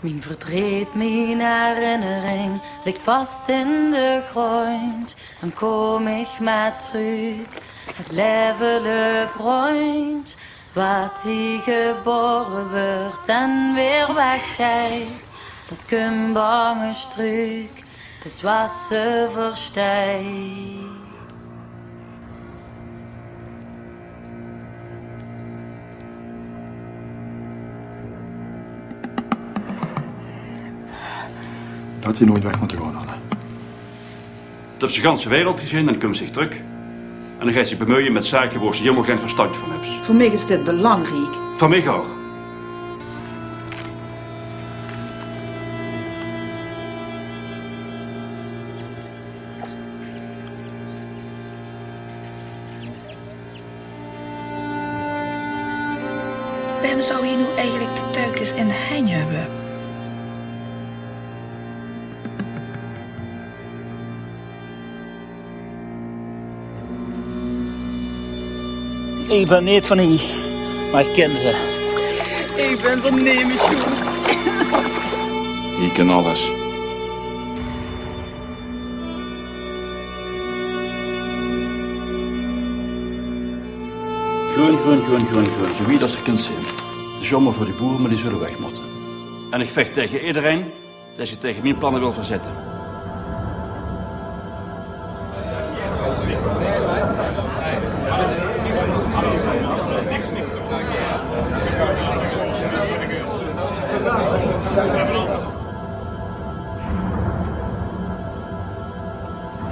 Mijn verdriet, mijn herinnering ligt vast in de grond. Dan kom ik met terug, het levende bruint. Wat die geboren wordt en weer weggaat. Dat kun bange struik, het is versteekt. Dat had hij nooit weg moeten gaan, Anne. Dat heeft de ganse wereld gezien en dan komt zich terug. En dan gaat ze bemoeien met zaken waar ze helemaal geen verstand van hebt. Voor mij is dit belangrijk. Van mij ook. Waarom zou je nu eigenlijk de tuikens in de hein hebben? Ik ben niet van hier, maar ik ken ze. Ik ben van Nemersjoe. Ik ken alles. Gewoon, gewoon, gewoon, gewoon, gewoon. Zo wie dat ze kunt zien. Het is jammer voor die boeren, maar die zullen weg moeten. En ik vecht tegen iedereen dat zich tegen mijn plannen wil verzetten.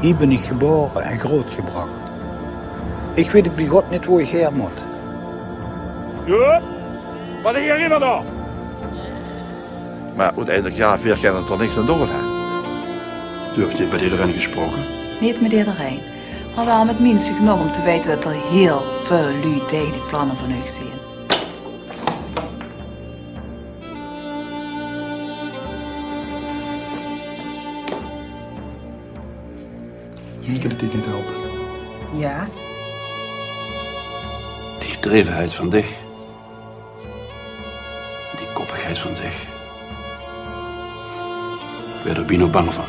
Hier ben ik geboren en grootgebracht. Ik weet bij God niet hoe ik her moet. Ja? Wat is hier iemand dan? Maar uiteindelijk, ja, veel kan er toch niks aan doen, hè? U dit bij iedereen gesproken. Niet met iedereen. Maar wel met mensen genoeg om te weten dat er heel veel lui tegen die plannen van u zijn. Ik kan het dit niet helpen. Ja? Die gedrevenheid van dich. Die koppigheid van dich. Ik werd er bijna bang van.